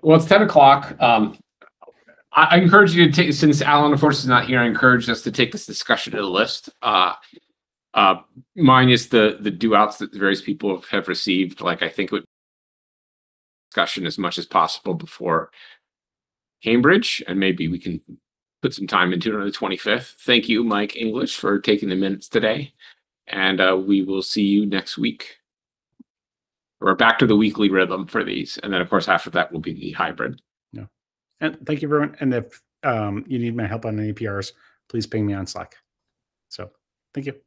S1: Well, it's ten o'clock. Um, I, encourage you to take, since Alan, of course, is not here, I encourage us to take this discussion to the list. Uh, uh, minus the, the do outs that various people have received, like I think it would discussion as much as possible before Cambridge, and maybe we can put some time into it on the twenty-fifth. Thank you, Mike English, for taking the minutes today. And, uh, we will see you next week. We're back to the weekly rhythm for these, and then, of course, after that will be the hybrid.
S2: And thank you, everyone. And if um, you need my help on any PRs, please ping me on Slack. So thank you.